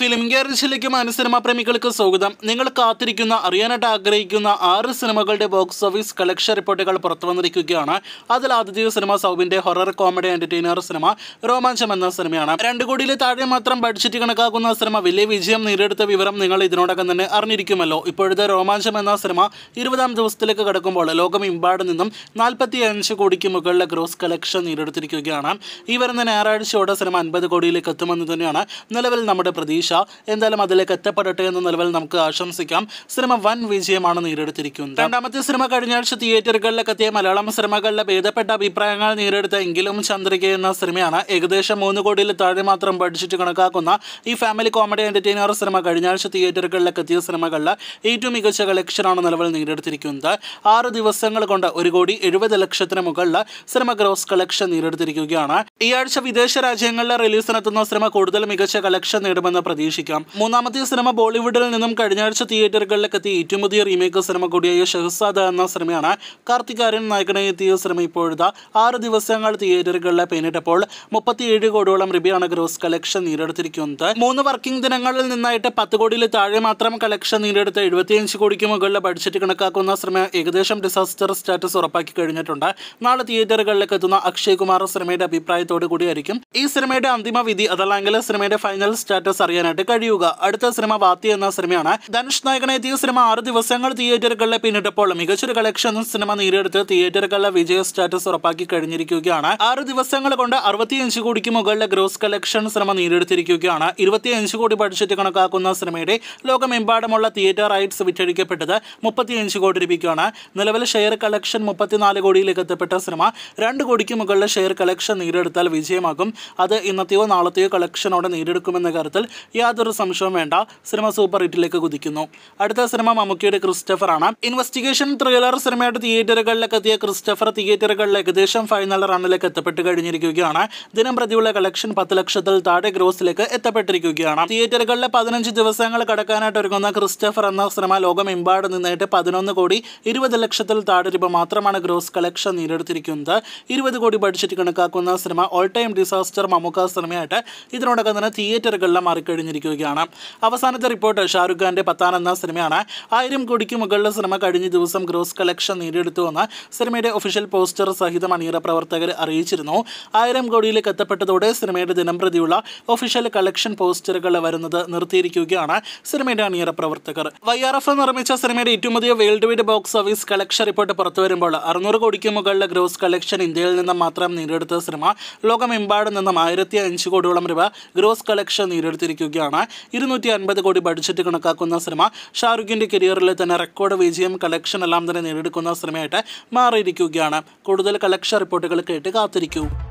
Film ഗ്യാരേജിലേക്ക് മനു cinema പ്രേമികൾക്ക് സ്വാഗതം. നിങ്ങൾ കാത്തിരിക്കുന്ന അറിയാനായിട്ട് ആഗ്രഹിക്കുന്ന ആറ് സിനിമകളുടെ ബോക്സ് ഓഫീസ് കളക്ഷൻ റിപ്പോർട്ടുകൾ പുറത്തു വന്നിരിക്കുകയാണ്. അതിൽ ആദ്യത്തെ സിനിമ സൗബിന്റെ horror comedy entertainer cinema Romancham എന്ന സിനിമയാണ്. രണ്ട് കോടിയിൽ താഴെ മാത്രം ബഡ്ജറ്റ് കണക്കാക്കുന്ന സിനിമ വലിയ വിജയം നേടിയെടുത്ത വിവരം നിങ്ങൾ ഇതിനോടകം തന്നെ അറിഞ്ഞിരിക്കുമല്ലോ. ഇപ്പോഴത്തെ രോമാഞ്ചം എന്ന സിനിമ ഇരുപതാം ദിവസത്തിലേക്ക് കടക്കുമ്പോൾ ലോകമെമ്പാട് നിന്നും നാൽപ്പത്തി അഞ്ച് കോടിക്ക് മുകളിലെ ഗ്രോസ് കളക്ഷൻ നേടിയെടുത്തിരിക്കുകയാണ്. ഈ വരുന്ന ഞായറാഴ്ചയോടെ സിനിമ അൻപത് കോടിയിലേക്ക് എത്തുമെന്ന് തന്നെയാണ് നിലവിൽ നമ്മുടെ പ്രതീക്ഷ. എന്തായാലും അതിലേക്ക് എത്തപ്പെടട്ടെ എന്ന നിലവിൽ നമുക്ക് ആശംസിക്കാം. സിനിമ വൻ വിജയമാണ് നേടിയെടുത്തിരിക്കുന്നത് രണ്ടാമത്തെ സിനിമ കഴിഞ്ഞ ആഴ്ച തിയേറ്ററുകളിലൊക്കെ എത്തിയ മലയാളം സിനിമകളിലെ ഭേദപ്പെട്ട അഭിപ്രായങ്ങൾ നേടിയെടുത്ത എങ്കിലും ചന്ദ്രിക എന്ന സിനിമയാണ് ഏകദേശം മൂന്ന് കോടിയിൽ താഴെ മാത്രം ബഡ്ജറ്റ് കണക്കാക്കുന്ന ഈ ഫാമിലി കോമഡി എന്റർടൈനർ സിനിമ കഴിഞ്ഞ ആഴ്ച തിയേറ്ററുകളിലൊക്കെ എത്തിയ സിനിമകളിൽ ഏറ്റവും മികച്ച കളക്ഷനാണ് നിലവിൽ നേടിയെടുത്തിരിക്കുന്നത് ആറ് ദിവസങ്ങൾ കൊണ്ട് ഒരു കോടി എഴുപത് ലക്ഷത്തിന് മുകളിൽ സിനിമ ഗ്രോസ് കളക്ഷൻ നേടിയെടുത്തിരിക്കുകയാണ് ഈ ആഴ്ച വിദേശ രാജ്യങ്ങളിലെ റിലീസിനെത്തുന്ന സിനിമ കൂടുതൽ മികച്ച കളക്ഷൻ നേടുമെന്ന് പ്രതീക്ഷിക്കാം. മൂന്നാമത്തെ സിനിമ ബോളിവുഡിൽ നിന്നും കഴിഞ്ഞ ആഴ്ച തിയേറ്ററുകളിലേക്ക് എത്തിയ ഏറ്റവും പുതിയ റീമേക്ക് സിനിമ കൂടിയായ ഷഹസാദ് എന്ന സിനിമയാണ് കാർത്തികാരൻ നായകനായി എത്തിയ സിനിമ ഇപ്പോഴത്തെ ആറ് ദിവസങ്ങൾ തിയേറ്ററുകളിലെ പിന്നിട്ടപ്പോൾ മുപ്പത്തിയേഴ് കോടിയോളം രൂപയാണ് ഗ്രോസ് കളക്ഷൻ നേടിയെടുത്തിരിക്കുന്നത്. മൂന്ന് വർക്കിംഗ് ദിനങ്ങളിൽ നിന്നായിട്ട് പത്ത് കോടിയിൽ താഴെ മാത്രം കളക്ഷൻ നേടിയെടുത്ത എഴുപത്തിയഞ്ച് കോടിക്ക് മുകളിലെ ബഡ്ജറ്റ് കണക്കാക്കുന്ന സിനിമ ഏകദേശം ഡിസാസ്റ്റർ സ്റ്റാറ്റസ് ഉറപ്പാക്കി കഴിഞ്ഞിട്ടുണ്ട്. നാളെ തിയേറ്ററുകളിലേക്ക് എത്തുന്ന അക്ഷയ് കുമാർ സിനിമയുടെ അഭിപ്രായത്തോടു കൂടിയായിരിക്കും. ഈ സിനിമയുടെ അന്തിമ വിധി അതല്ലെങ്കിൽ സിനിമയുടെ ഫൈനൽ സ്റ്റാറ്റസ് അറിയാനായിട്ട് കഴിയുക. അടുത്ത സിനിമ വാത്തി എന്ന സിനിമയാണ്. ധനുഷ് നായകനെ എത്തിയ സിനിമ ആറ് ദിവസങ്ങൾ തിയേറ്ററുകളിലെ പിന്നിട്ടപ്പോൾ മികച്ചൊരു കളക്ഷൻ സിനിമ നേടിയെടുത്ത് തിയേറ്ററുകളിലെ വിജയ സ്റ്റാറ്റസ് ഉറപ്പാക്കി കഴിഞ്ഞിരിക്കുകയാണ്. ആറ് ദിവസങ്ങൾ കൊണ്ട് അറുപത്തിയഞ്ച് കോടിക്ക് മുകളിലെ ഗ്രോസ് കളക്ഷൻ സിനിമ നേടിയെടുത്തിരിക്കുകയാണ്. ഇരുപത്തിയഞ്ച് കോടി ബഡ്ജറ്റ് കണക്കാക്കുന്ന സിനിമയുടെ ലോകമെമ്പാടുമുള്ള തിയേറ്റർ റൈറ്റ്സ് വിറ്റഴിക്കപ്പെട്ടത് മുപ്പത്തിയഞ്ച് കോടി രൂപയ്ക്കാണ്. നിലവിൽ ഷെയർ കളക്ഷൻ മുപ്പത്തിനാല് കോടിയിലേക്ക് എത്തപ്പെട്ട സിനിമ രണ്ട് കോടിക്ക് മുകളിലെ ഷെയർ കളക്ഷൻ നേടിയെടുത്താൽ വിജയമാകും. അത് ഇന്നത്തെയോ നാളത്തെയോ കളക്ഷനോടെ നേടിയെടുക്കുമെന്ന കാര്യത്തിൽ യാതൊരു സംശയവും വേണ്ട. സിനിമ സൂപ്പർ ഹിറ്റിലേക്ക് കുതിക്കുന്നു. അടുത്ത സിനിമ മമ്മൂക്കിയുടെ ക്രിസ്റ്റഫർ ആണ് ഇൻവെസ്റ്റിഗേഷൻ ത്രില്ലർ സിനിമയുടെ തിയേറ്ററുകളിലേക്ക് എത്തിയ ക്രിസ്റ്റഫർ തിയേറ്ററുകളിൽ ഏകദേശം ഫൈനൽ റണ്ണിലേക്ക് എത്തപ്പെട്ട് കഴിഞ്ഞിരിക്കുകയാണ്. ദിനം പ്രതിയുള്ള കളക്ഷൻ പത്ത് ലക്ഷത്തിൽ താഴെ ഗ്രോസിലേക്ക് എത്തപ്പെട്ടിരിക്കുകയാണ്. തിയേറ്ററുകളിലെ പതിനഞ്ച് ദിവസങ്ങൾ കടക്കാനായിട്ട് ഒരുങ്ങുന്ന ക്രിസ്റ്റഫർ എന്ന സിനിമ ലോകമെമ്പാട് നിന്നായിട്ട് പതിനൊന്ന് കോടി ഇരുപത് ലക്ഷത്തിൽ താഴെ രൂപ മാത്രമാണ് ഗ്രോസ് കളക്ഷൻ നേടിയെടുത്തിരിക്കുന്നത്. ഇരുപത് കോടി ബഡ്ജറ്റ് കണക്കാക്കുന്ന cinema all time disaster Mammukka സിനിമയായിട്ട് ഇതിനോടകം തന്നെ തിയേറ്ററുകളിലെ തിയേറ്ററുകളിൽ മാറിക്കഴിഞ്ഞിരിക്കുകയാണ് അവസാനത്തെ റിപ്പോർട്ട് ഷാറുഖ് ഖാന്റെ പത്താൻ എന്ന സിനിമയാണ്. ആയിരം കോടിക്ക് മുകളിലെ സിനിമ കഴിഞ്ഞ ദിവസം ഗ്രോസ് കളക്ഷൻ നേടിയെടുത്തുവെന്ന് സിനിമയുടെ ഒഫീഷ്യൽ പോസ്റ്റർ സഹിതം അണിയറ പ്രവർത്തകർ അറിയിച്ചിരുന്നു. ആയിരം കോടിയിലേക്ക് എത്തപ്പെട്ടതോടെ സിനിമയുടെ ദിനംപ്രതിയുള്ള ഒഫീഷ്യൽ കളക്ഷൻ പോസ്റ്ററുകൾ വരുന്നത് നിർത്തിയിരിക്കുകയാണ് സിനിമയുടെ അണിയറ പ്രവർത്തകർ. വൈ ആർ എഫ് നിർമ്മിച്ച സിനിമയുടെ ഏറ്റവും പുതിയ world wide box office collection report പുറത്തു വരുമ്പോൾ അറുന്നൂറ് കോടിക്ക് മുകളിലെ ഗ്രോസ് കളക്ഷൻ ഇന്ത്യയിൽ നിന്ന് മാത്രം നേടിയെടുത്ത സിനിമ ലോകമെമ്പാടും നിന്നും ആയിരത്തി അഞ്ച് കോടിയോളം രൂപ ഗ്രോസ് കളക്ഷൻ നേടിയെടുത്തിരിക്കുകയാണ് ഇരുന്നൂറ്റി അൻപത് കോടി ബഡ്ജറ്റ് കണക്കാക്കുന്ന സിനിമ ഷാറുഖിന്റെ കരിയറിൽ തന്നെ റെക്കോർഡ് വിജയം കളക്ഷൻ എല്ലാം തന്നെ നേടിയെടുക്കുന്ന സിനിമയായിട്ട് മാറിയിരിക്കുകയാണ്. കൂടുതൽ കളക്ഷൻ റിപ്പോർട്ടുകൾ കേട്ട് കാത്തിരിക്കൂ.